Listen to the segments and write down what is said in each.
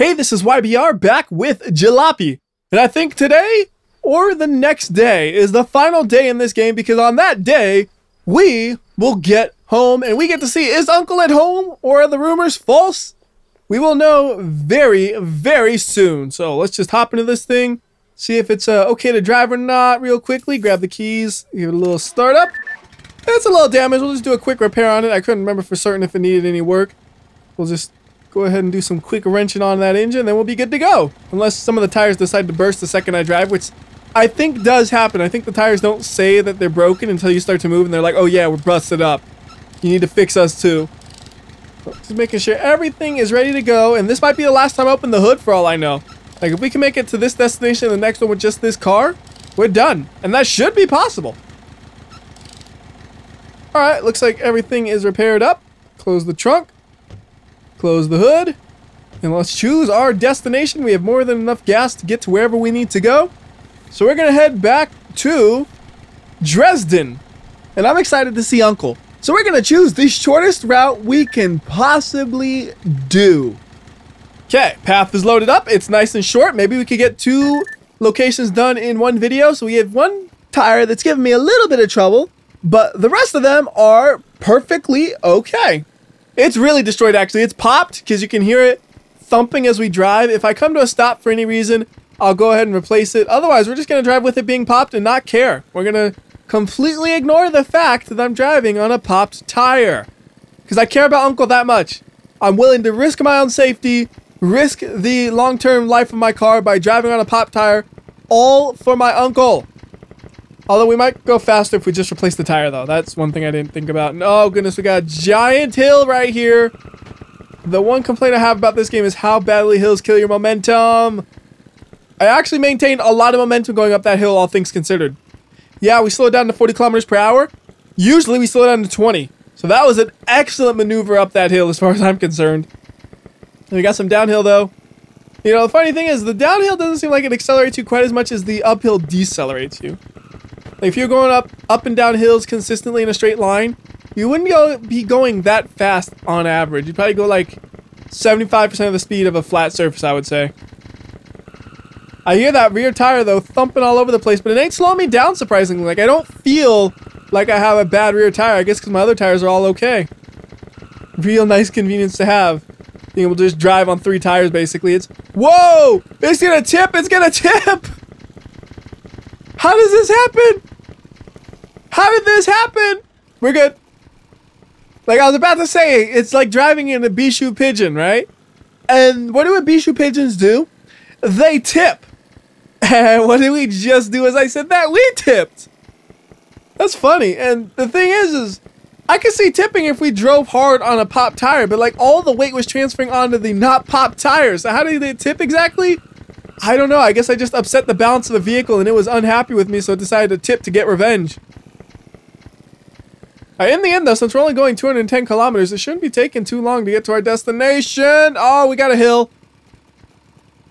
Hey, this is YBR back with Jalopy. And I think today or the next day is the final day in this game because on that day, we will get home and we get to see is Uncle at home or are the rumors false? We will know very, very soon. So let's just hop into this thing, see if it's uh, okay to drive or not real quickly. Grab the keys, give it a little startup. It's a little damage. We'll just do a quick repair on it. I couldn't remember for certain if it needed any work. We'll just go ahead and do some quick wrenching on that engine, then we'll be good to go. Unless some of the tires decide to burst the second I drive, which I think does happen. I think the tires don't say that they're broken until you start to move and they're like, oh yeah, we're busted up. You need to fix us too. Just making sure everything is ready to go. And this might be the last time I open the hood for all I know. Like if we can make it to this destination and the next one with just this car, we're done. And that should be possible. Alright, looks like everything is repaired up. Close the trunk. Close the hood. And let's choose our destination. We have more than enough gas to get to wherever we need to go. So we're going to head back to Dresden. And I'm excited to see Uncle. So we're going to choose the shortest route we can possibly do. Okay, path is loaded up. It's nice and short. Maybe we could get two locations done in one video. So we have one tire that's giving me a little bit of trouble, but the rest of them are perfectly okay. It's really destroyed actually. It's popped because you can hear it thumping as we drive. If I come to a stop for any reason, I'll go ahead and replace it. Otherwise, we're just going to drive with it being popped and not care. We're going to completely ignore the fact that I'm driving on a popped tire. Because I care about Uncle that much. I'm willing to risk my own safety, risk the long-term life of my car by driving on a pop tire, all for my uncle. Although we might go faster if we just replace the tire, though. That's one thing I didn't think about. oh, goodness, we got a giant hill right here. The one complaint I have about this game is how badly hills kill your momentum. I actually maintained a lot of momentum going up that hill, all things considered. Yeah, we slowed down to 40 kilometers per hour. Usually we slow down to 20. So that was an excellent maneuver up that hill as far as I'm concerned. We got some downhill though. You know, the funny thing is the downhill doesn't seem like it accelerates you quite as much as the uphill decelerates you. Like if you're going up up and down hills consistently in a straight line, you wouldn't go be going that fast on average. You'd probably go like 75% of the speed of a flat surface, I would say. I hear that rear tire though thumping all over the place, but it ain't slowing me down surprisingly. Like I don't feel like I have a bad rear tire. I guess because my other tires are all okay. Real nice convenience to have. Being able to just drive on three tires basically. It's whoa! It's gonna tip. It's gonna tip. How does this happen? How did this happen? We're good. Like I was about to say, it's like driving in a Bishu pigeon, right? And what do Bishu pigeons do? They tip. And what did we just do as I said that? We tipped. That's funny. And the thing is, is I could see tipping if we drove hard on a pop tire, but like all the weight was transferring onto the not pop tires. So how did they tip exactly? I don't know. I guess I just upset the balance of the vehicle and it was unhappy with me, so it decided to tip to get revenge. Right, in the end, though, since we're only going 210 kilometers, it shouldn't be taking too long to get to our destination. Oh, we got a hill.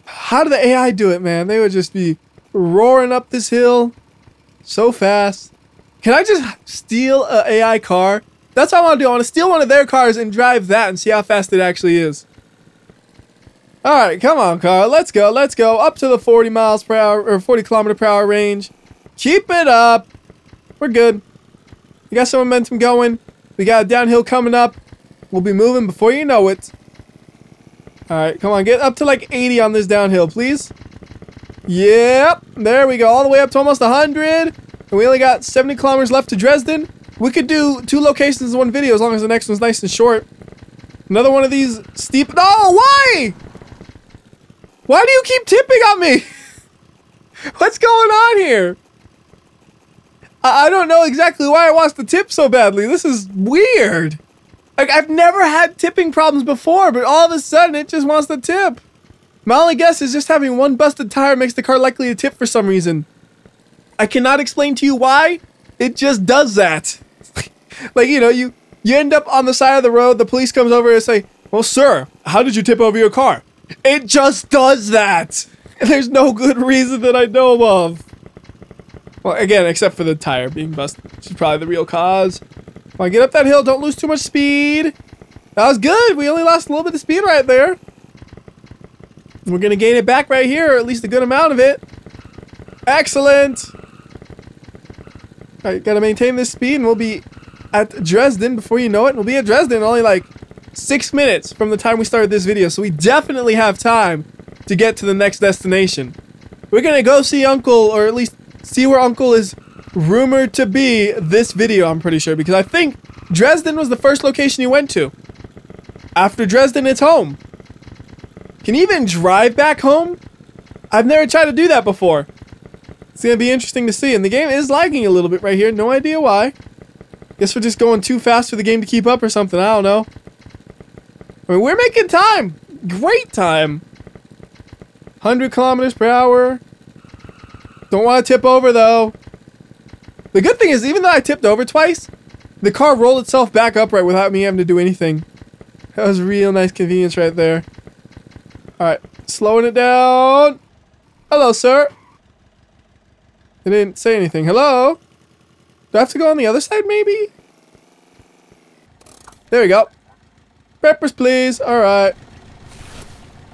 How did the AI do it, man? They would just be roaring up this hill so fast. Can I just steal an AI car? That's what I want to do. I want to steal one of their cars and drive that and see how fast it actually is. Alright, come on, car. Let's go. Let's go. Up to the 40 miles per hour, or 40 kilometer per hour range. Keep it up. We're good. We got some momentum going. We got a downhill coming up. We'll be moving before you know it. Alright, come on. Get up to like 80 on this downhill, please. Yep. There we go. All the way up to almost 100. And we only got 70 kilometers left to Dresden. We could do two locations in one video as long as the next one's nice and short. Another one of these steep... No, why? Why do you keep tipping on me? What's going on here? I, I don't know exactly why it wants to tip so badly. This is weird. Like, I've never had tipping problems before, but all of a sudden it just wants to tip. My only guess is just having one busted tire makes the car likely to tip for some reason. I cannot explain to you why. It just does that. like, you know, you, you end up on the side of the road, the police comes over and say, well, sir, how did you tip over your car? It just does that. There's no good reason that I know of. Well, again, except for the tire being busted, which is probably the real cause. Come on, get up that hill. Don't lose too much speed. That was good. We only lost a little bit of speed right there. We're going to gain it back right here, or at least a good amount of it. Excellent. All right, got to maintain this speed, and we'll be at Dresden before you know it. We'll be at Dresden only like six minutes from the time we started this video, so we definitely have time to get to the next destination. We're going to go see Uncle, or at least see where Uncle is rumored to be this video, I'm pretty sure, because I think Dresden was the first location he went to. After Dresden, it's home. Can you even drive back home? I've never tried to do that before. It's going to be interesting to see. And the game is lagging a little bit right here. No idea why. Guess we're just going too fast for the game to keep up or something. I don't know. I mean, we're making time. Great time. 100 kilometers per hour. Don't want to tip over, though. The good thing is, even though I tipped over twice, the car rolled itself back upright without me having to do anything. That was real nice convenience right there. Alright, slowing it down. Hello, sir. They didn't say anything. Hello? Do I have to go on the other side, maybe? There we go. Peppers, please. Alright.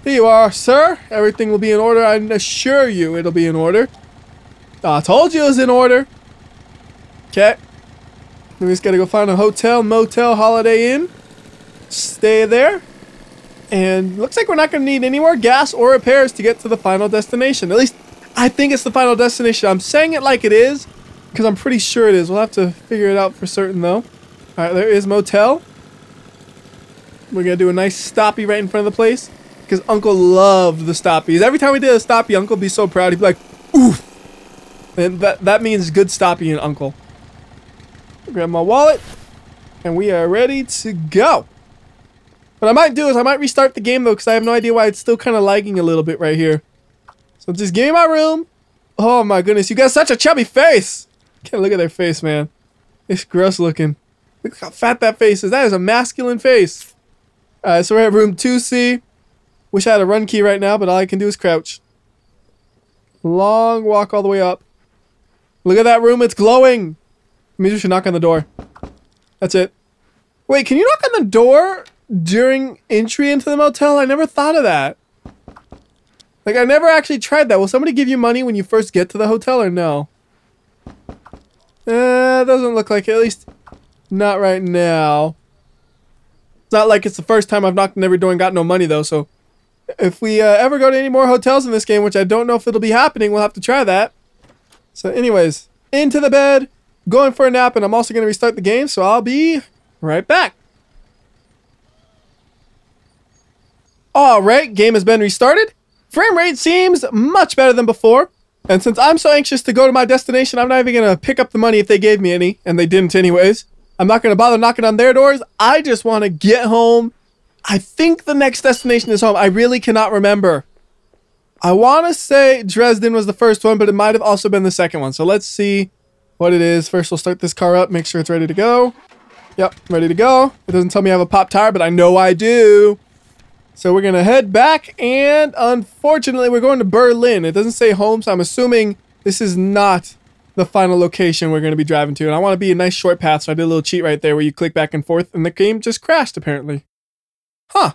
Here you are, sir. Everything will be in order. I assure you it'll be in order. I told you it was in order. Okay. We just gotta go find a hotel, motel, holiday inn. Stay there. And looks like we're not gonna need any more gas or repairs to get to the final destination. At least, I think it's the final destination. I'm saying it like it is, because I'm pretty sure it is. We'll have to figure it out for certain, though. Alright, there is motel. We're gonna do a nice stoppie right in front of the place. Because Uncle loved the stoppies. Every time we did a stoppie, Uncle would be so proud. He'd be like, oof. And that, that means good stopping Uncle. Grab my wallet. And we are ready to go. What I might do is I might restart the game though because I have no idea why it's still kind of lagging a little bit right here. So just give me my room. Oh my goodness, you got such a chubby face. Can't look at their face, man. It's gross looking. Look how fat that face is. That is a masculine face. Alright, so we're at room 2C. Wish I had a run key right now, but all I can do is crouch. Long walk all the way up. Look at that room, it's glowing. Means we should knock on the door. That's it. Wait, can you knock on the door during entry into the motel? I never thought of that. Like, I never actually tried that. Will somebody give you money when you first get to the hotel or no? Uh, doesn't look like it. At least, not right now. It's not like it's the first time I've knocked on every door and got no money, though, so... If we uh, ever go to any more hotels in this game, which I don't know if it'll be happening, we'll have to try that. So anyways, into the bed, going for a nap, and I'm also going to restart the game, so I'll be right back. Alright, game has been restarted. Frame rate seems much better than before. And since I'm so anxious to go to my destination, I'm not even going to pick up the money if they gave me any, and they didn't anyways. I'm not going to bother knocking on their doors. I just want to get home. I think the next destination is home. I really cannot remember. I want to say Dresden was the first one, but it might have also been the second one. So let's see what it is. First, we'll start this car up, make sure it's ready to go. Yep, ready to go. It doesn't tell me I have a pop tire, but I know I do. So we're going to head back, and unfortunately, we're going to Berlin. It doesn't say home, so I'm assuming this is not the final location we're going to be driving to. And I want to be a nice short path, so I did a little cheat right there where you click back and forth, and the game just crashed, apparently. Huh.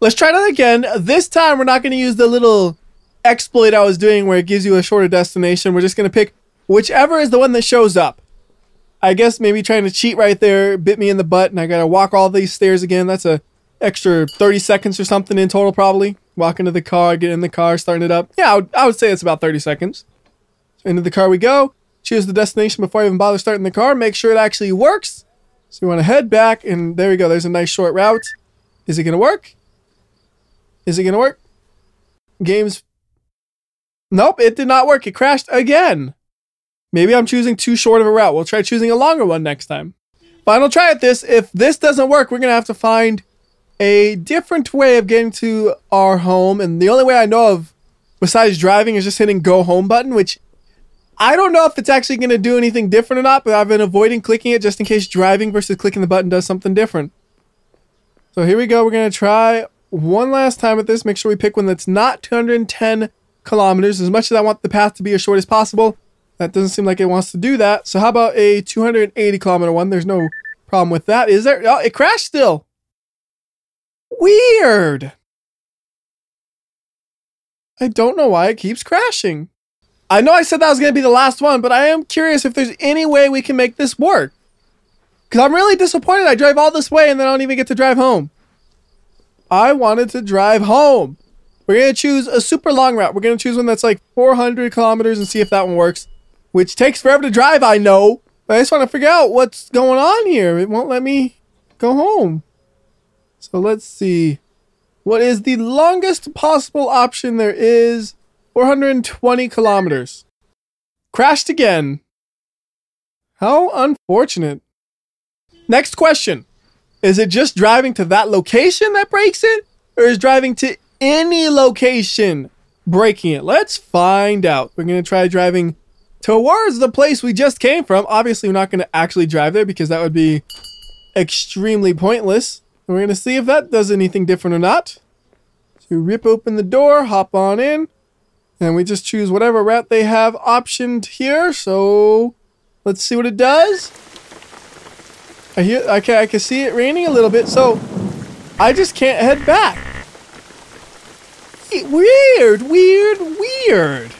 Let's try that again. This time, we're not going to use the little exploit I was doing where it gives you a shorter destination. We're just going to pick whichever is the one that shows up. I guess maybe trying to cheat right there bit me in the butt and I got to walk all these stairs again. That's a extra 30 seconds or something in total probably. Walk into the car, get in the car, starting it up. Yeah, I would, I would say it's about 30 seconds. Into the car we go. Choose the destination before I even bother starting the car. Make sure it actually works. So we want to head back and there we go. There's a nice short route. Is it going to work? Is it going to work? Games. Nope, it did not work. It crashed again. Maybe I'm choosing too short of a route. We'll try choosing a longer one next time. Final try at this. If this doesn't work, we're going to have to find a different way of getting to our home. And the only way I know of besides driving is just hitting go home button, which I don't know if it's actually going to do anything different or not, but I've been avoiding clicking it just in case driving versus clicking the button does something different. So here we go. We're going to try one last time with this. Make sure we pick one that's not 210 kilometers. As much as I want the path to be as short as possible, that doesn't seem like it wants to do that. So how about a 280 kilometer one? There's no problem with that. Is there? Oh, it crashed still. Weird. I don't know why it keeps crashing. I know I said that was going to be the last one, but I am curious if there's any way we can make this work. Because I'm really disappointed I drive all this way and then I don't even get to drive home. I wanted to drive home. We're going to choose a super long route. We're going to choose one that's like 400 kilometers and see if that one works. Which takes forever to drive, I know. But I just want to figure out what's going on here. It won't let me go home. So let's see. What is the longest possible option there is? 420 kilometers. Crashed again. How unfortunate. Next question. Is it just driving to that location that breaks it? Or is driving to any location breaking it? Let's find out. We're going to try driving towards the place we just came from. Obviously, we're not going to actually drive there because that would be extremely pointless. we're going to see if that does anything different or not. So rip open the door, hop on in, and we just choose whatever route they have optioned here. So let's see what it does. I hear, can, I can see it raining a little bit, so I just can't head back. Weird, weird, weird.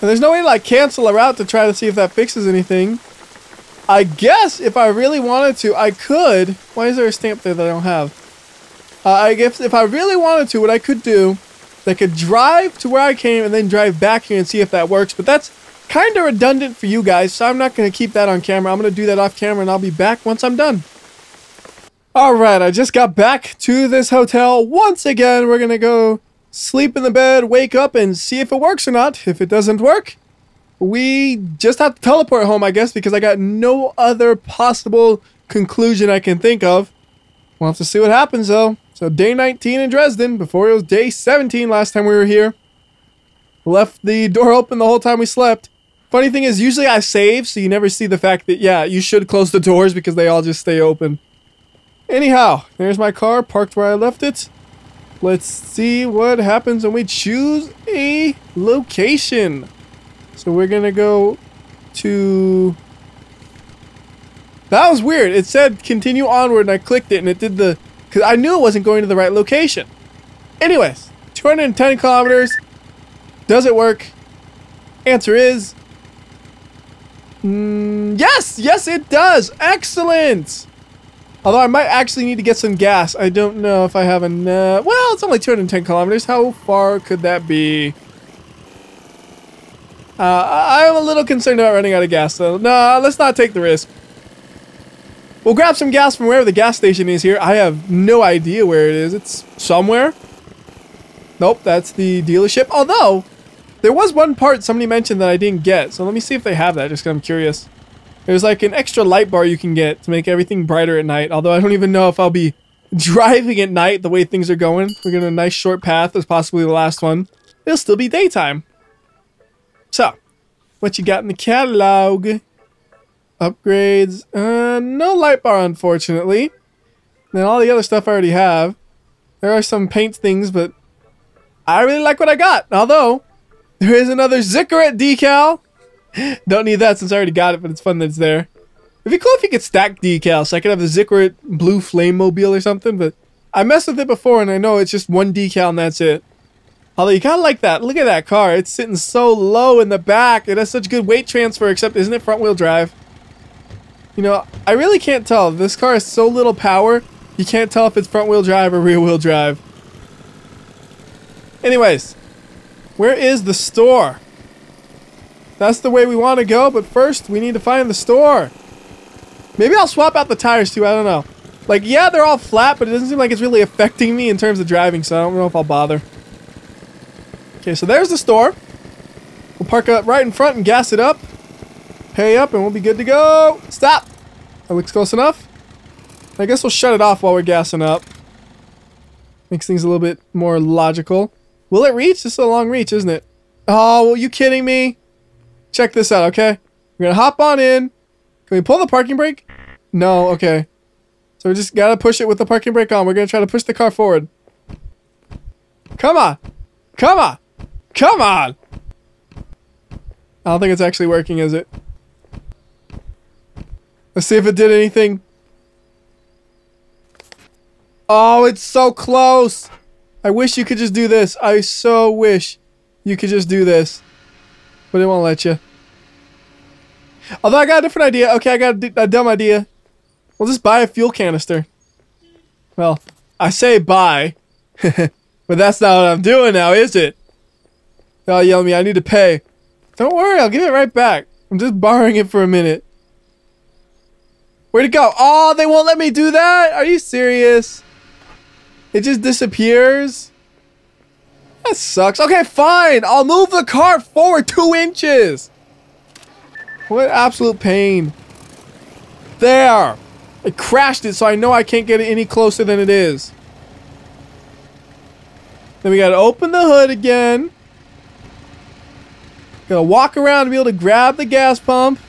And there's no way to like cancel a route to try to see if that fixes anything. I guess if I really wanted to, I could. Why is there a stamp there that I don't have? Uh, I guess if I really wanted to, what I could do, I could drive to where I came and then drive back here and see if that works. But that's kind of redundant for you guys, so I'm not going to keep that on camera. I'm going to do that off camera, and I'll be back once I'm done. Alright, I just got back to this hotel. Once again, we're going to go sleep in the bed, wake up, and see if it works or not. If it doesn't work, we just have to teleport home, I guess, because I got no other possible conclusion I can think of. We'll have to see what happens, though. So, day 19 in Dresden, before it was day 17 last time we were here. Left the door open the whole time we slept. Funny thing is, usually I save, so you never see the fact that, yeah, you should close the doors because they all just stay open. Anyhow, there's my car parked where I left it. Let's see what happens when we choose a location. So we're going to go to... That was weird. It said continue onward and I clicked it and it did the... Because I knew it wasn't going to the right location. Anyways, 210 kilometers. Does it work? Answer is Mm, yes, yes, it does. Excellent. Although I might actually need to get some gas. I don't know if I have enough. Well, it's only 210 kilometers. How far could that be? Uh, I'm a little concerned about running out of gas, though. No, let's not take the risk. We'll grab some gas from wherever the gas station is here. I have no idea where it is. It's somewhere. Nope, that's the dealership. Although, there was one part somebody mentioned that I didn't get, so let me see if they have that, just because I'm curious. There's like an extra light bar you can get to make everything brighter at night, although I don't even know if I'll be driving at night the way things are going. We're going a nice short path as possibly the last one. It'll still be daytime. So, what you got in the catalog? Upgrades. Uh, no light bar, unfortunately. Then all the other stuff I already have. There are some paint things, but I really like what I got. Although, there is another Zikaret decal. Don't need that since I already got it, but it's fun that it's there. It'd be cool if you could stack decals so I could have the Zikaret blue flame mobile or something, but I messed with it before and I know it's just one decal and that's it. Although you kind of like that. Look at that car. It's sitting so low in the back. It has such good weight transfer, except isn't it front wheel drive? You know, I really can't tell. This car has so little power, you can't tell if it's front wheel drive or rear wheel drive. Anyways, where is the store? That's the way we want to go, but first we need to find the store. Maybe I'll swap out the tires too, I don't know. Like, yeah, they're all flat, but it doesn't seem like it's really affecting me in terms of driving, so I don't know if I'll bother. Okay, so there's the store. We'll park up right in front and gas it up. Pay up and we'll be good to go. Stop! That looks close enough. I guess we'll shut it off while we're gassing up. Makes things a little bit more logical. Will it reach? This is a long reach, isn't it? Oh, are you kidding me? Check this out, okay? We're gonna hop on in. Can we pull the parking brake? No, okay. So we just gotta push it with the parking brake on. We're gonna try to push the car forward. Come on! Come on! Come on! I don't think it's actually working, is it? Let's see if it did anything. Oh, it's so close. I wish you could just do this. I so wish you could just do this. But it won't let you. Although I got a different idea. Okay, I got a, dumb idea. We'll just buy a fuel canister. Well, I say buy. but that's not what I'm doing now, is it? Oh, yell me. I need to pay. Don't worry, I'll give it right back. I'm just borrowing it for a minute. Where'd it go? Oh, they won't let me do that? Are you serious? It just disappears? That sucks. Okay, fine. I'll move the car forward two inches. What absolute pain. There. I crashed it, so I know I can't get it any closer than it is. Then we gotta open the hood again. Gotta walk around to be able to grab the gas pump.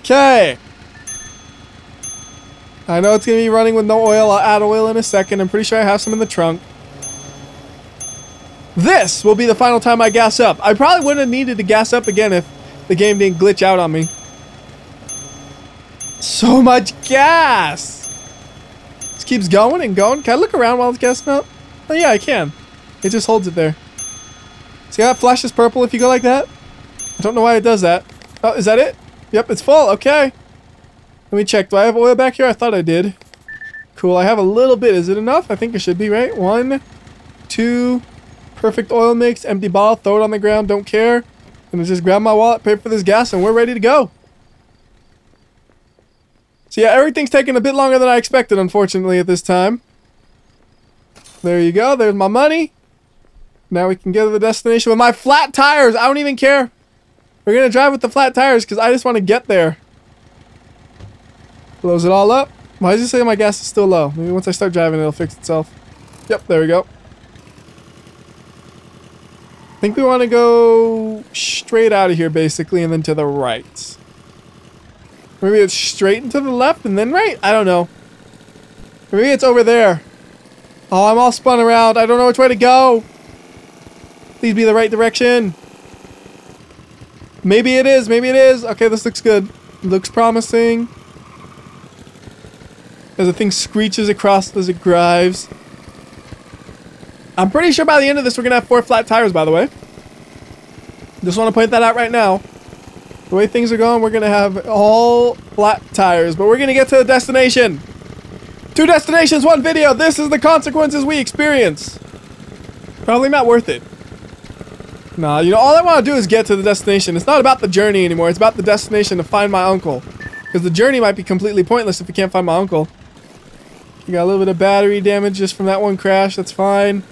Okay. I know it's gonna be running with no oil. I'll add oil in a second. I'm pretty sure I have some in the trunk. This will be the final time I gas up. I probably wouldn't have needed to gas up again if the game didn't glitch out on me. So much gas! This keeps going and going. Can I look around while it's gassing up? Oh yeah, I can. It just holds it there. See how it flashes purple if you go like that? I don't know why it does that. Oh, is that it? Yep, it's full. Okay. Let me check. Do I have oil back here? I thought I did. Cool. I have a little bit. Is it enough? I think it should be, right? One, two, perfect oil mix, empty bottle, throw it on the ground, don't care. Gonna just grab my wallet, pay for this gas, and we're ready to go. So yeah, everything's taking a bit longer than I expected, unfortunately, at this time. There you go. There's my money. Now we can get to the destination with my flat tires. I don't even care. We're going to drive with the flat tires because I just want to get there. Close it all up. Why does it say my gas is still low? Maybe once I start driving, it'll fix itself. Yep, there we go. I think we want to go straight out of here, basically, and then to the right. Maybe it's straight and to the left and then right? I don't know. Maybe it's over there. Oh, I'm all spun around. I don't know which way to go. Please be the right direction. Maybe it is. Maybe it is. Okay, this looks good. Looks promising. As the thing screeches across as it drives. I'm pretty sure by the end of this we're going to have four flat tires, by the way. Just want to point that out right now. The way things are going, we're going to have all flat tires. But we're going to get to the destination. Two destinations, one video. This is the consequences we experience. Probably not worth it. Nah, you know, all I want to do is get to the destination. It's not about the journey anymore. It's about the destination to find my uncle. Because the journey might be completely pointless if we can't find my uncle. You got a little bit of battery damage just from that one crash. That's fine.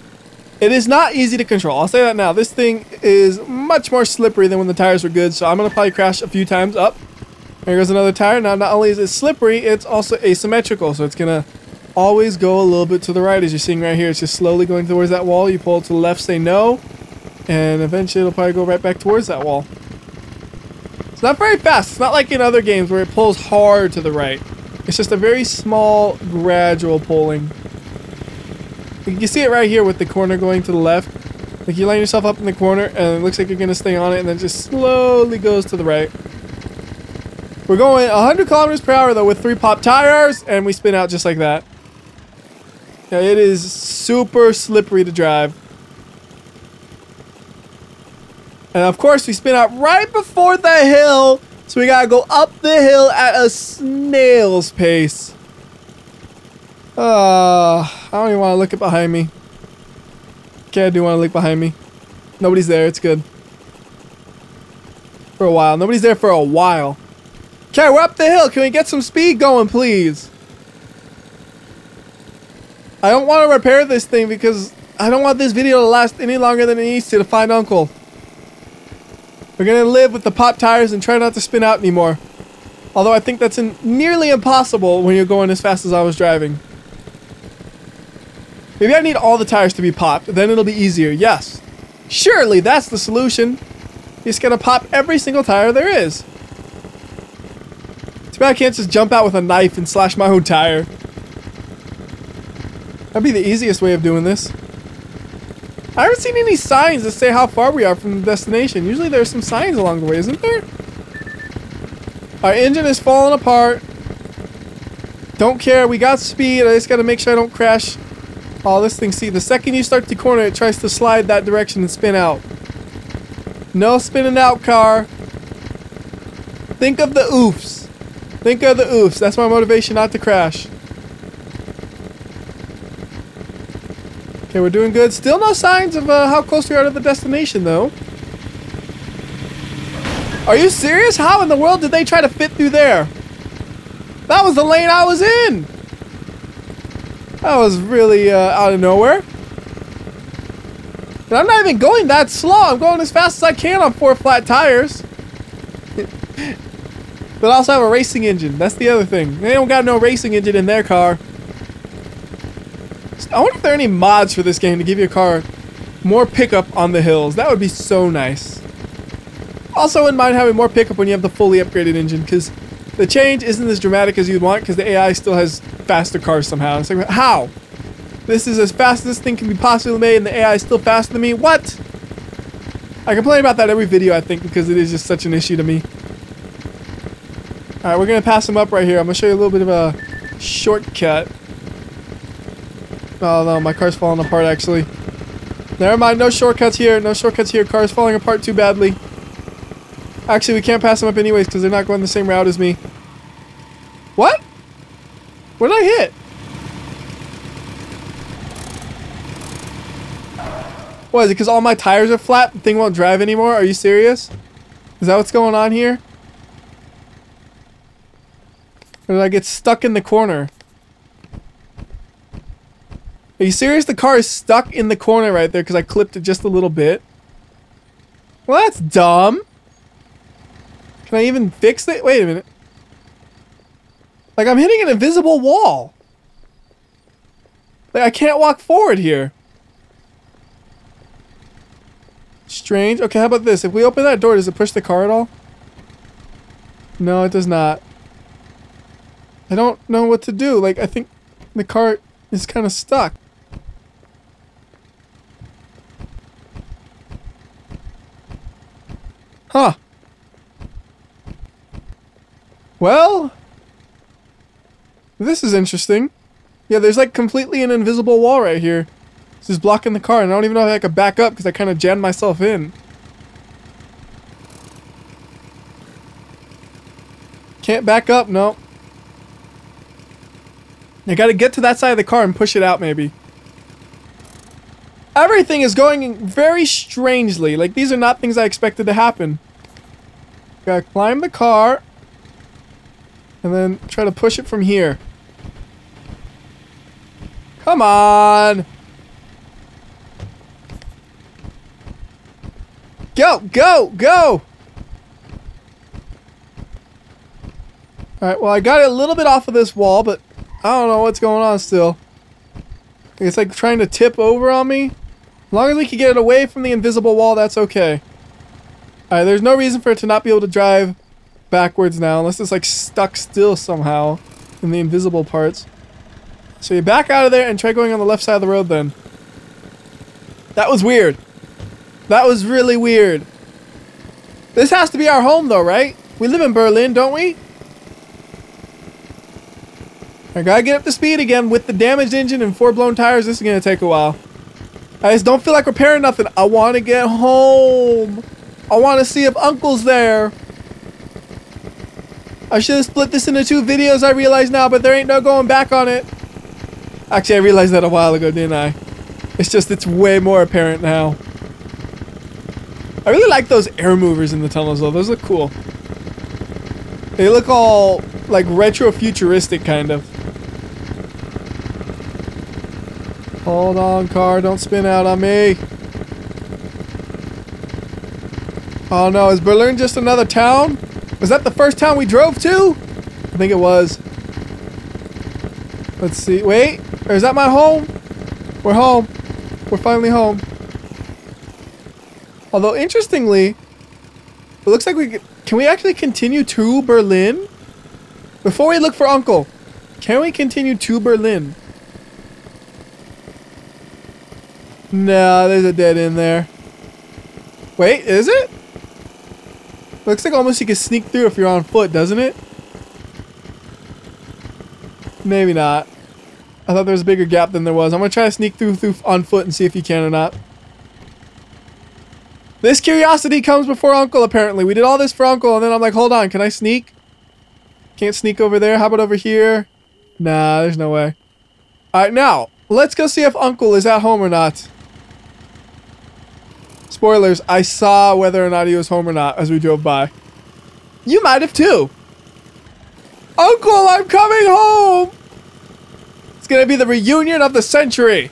It is not easy to control. I'll say that now. This thing is much more slippery than when the tires were good. So I'm going to probably crash a few times up. There goes another tire. Now, not only is it slippery, it's also asymmetrical. So it's going to always go a little bit to the right as you're seeing right here. It's just slowly going towards that wall. You pull to the left, say no. And eventually it'll probably go right back towards that wall. It's not very fast. It's not like in other games where it pulls hard to the right. It's just a very small, gradual pulling. You can see it right here with the corner going to the left. Like you line yourself up in the corner and it looks like you're going to stay on it and then just slowly goes to the right. We're going 100 kilometers per hour though with three pop tires and we spin out just like that. It is super slippery to drive. And of course, we spin out right before the hill. So we gotta go up the hill at a snail's pace. Uh, I don't even want to look at behind me. Okay, I do want to look behind me. Nobody's there. It's good. For a while. Nobody's there for a while. Okay, we're up the hill. Can we get some speed going, please? I don't want to repair this thing because I don't want this video to last any longer than it needs to to find Uncle. We're to live with the pop tires and try not to spin out anymore. Although I think that's nearly impossible when you're going as fast as I was driving. Maybe I need all the tires to be popped, then it'll be easier. Yes. Surely that's the solution. He's gotta pop every single tire there is. Too bad I can't just jump out with a knife and slash my own tire. That'd be the easiest way of doing this. I haven't seen any signs that say how far we are from the destination. Usually there's some signs along the way, isn't there? Our engine is falling apart. Don't care. We got speed. I just got to make sure I don't crash. Oh, this thing, see, the second you start to corner, it tries to slide that direction and spin out. No spinning out, car. Think of the oofs. Think of the oofs. That's my motivation not to crash. Okay, we're doing good. Still no signs of uh, how close we are to the destination, though. Are you serious? How in the world did they try to fit through there? That was the lane I was in. That was really uh, out of nowhere. And I'm not even going that slow. I'm going as fast as I can on four flat tires. but I also have a racing engine. That's the other thing. They don't got no racing engine in their car. I wonder if there are any mods for this game to give your car more pickup on the hills. That would be so nice. Also, wouldn't mind having more pickup when you have the fully upgraded engine, because the change isn't as dramatic as you'd want, because the AI still has faster cars somehow. It's like, how? This is as fast as this thing can be possibly made, and the AI is still faster than me? What? I complain about that every video, I think, because it is just such an issue to me. Alright, we're going to pass them up right here. I'm going to show you a little bit of a shortcut. Oh no, my car's falling apart actually. Never mind, no shortcuts here. No shortcuts here. Car's falling apart too badly. Actually, we can't pass them up anyways because they're not going the same route as me. What? What did I hit? What, is it because all my tires are flat? The thing won't drive anymore? Are you serious? Is that what's going on here? Or did I get stuck in the corner? Are you serious? The car is stuck in the corner right there because I clipped it just a little bit. Well, that's dumb. Can I even fix it? Wait a minute. Like, I'm hitting an invisible wall. Like, I can't walk forward here. Strange. Okay, how about this? If we open that door, does it push the car at all? No, it does not. I don't know what to do. Like, I think the car is kind of stuck. Huh. Well, this is interesting. Yeah, there's like completely an invisible wall right here. This is blocking the car, and I don't even know if I could back up because I kind of jammed myself in. Can't back up, no. I gotta get to that side of the car and push it out, maybe. Everything is going very strangely. Like, these are not things I expected to happen. Gotta climb the car. And then try to push it from here. Come on! Go! Go! Go! Alright, well I got it a little bit off of this wall, but I don't know what's going on still. It's like trying to tip over on me. As long as we can get it away from the invisible wall, that's okay. Alright, there's no reason for it to not be able to drive backwards now, unless it's like stuck still somehow in the invisible parts. So you back out of there and try going on the left side of the road then. That was weird. That was really weird. This has to be our home though, right? We live in Berlin, don't we? I gotta get up to speed again with the damaged engine and four blown tires. This is gonna take a while. I just don't feel like repairing nothing. I want to get home. I want to see if Uncle's there. I should have split this into two videos, I realize now, but there ain't no going back on it. Actually, I realized that a while ago, didn't I? It's just, it's way more apparent now. I really like those air movers in the tunnels, though. Those look cool. They look all, like, retro-futuristic, kind of. Hold on, car. Don't spin out on me. Oh no, is Berlin just another town? Was that the first town we drove to? I think it was. Let's see. Wait. Or is that my home? We're home. We're finally home. Although, interestingly, it looks like we... Can we actually continue to Berlin? Before we look for Uncle, can we continue to Berlin? No, there's a dead end there. Wait, is it? Looks like almost you can sneak through if you're on foot, doesn't it? Maybe not. I thought there was a bigger gap than there was. I'm gonna try to sneak through, through on foot and see if you can or not. This curiosity comes before Uncle, apparently. We did all this for Uncle, and then I'm like, hold on, can I sneak? Can't sneak over there. How about over here? Nah, there's no way. Alright, now, let's go see if Uncle is at home or not. Spoilers, I saw whether or not he was home or not as we drove by. You might have too. Uncle, I'm coming home! It's gonna be the reunion of the century.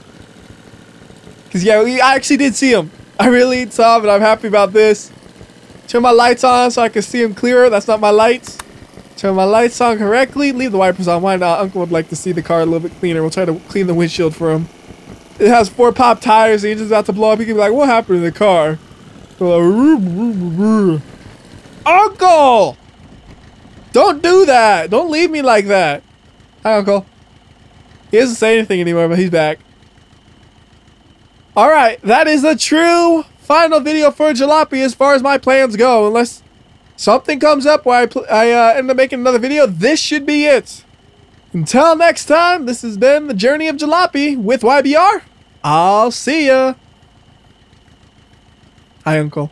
Cause yeah, we, I actually did see him. I really saw him and I'm happy about this. Turn my lights on so I can see him clearer. That's not my lights. Turn my lights on correctly. Leave the wipers on. Why not? Uncle would like to see the car a little bit cleaner. We'll try to clean the windshield for him. It has four pop tires. The engine's about to blow up. He can be like, what happened to the car? Uncle! Don't do that. Don't leave me like that. Hi, Uncle. He doesn't say anything anymore, but he's back. Alright, that is the true final video for Jalopy as far as my plans go. Unless something comes up where I, I uh, end up making another video, this should be it. Until next time, this has been the Journey of Jalopy with YBR. I'll see ya. Hi, Uncle.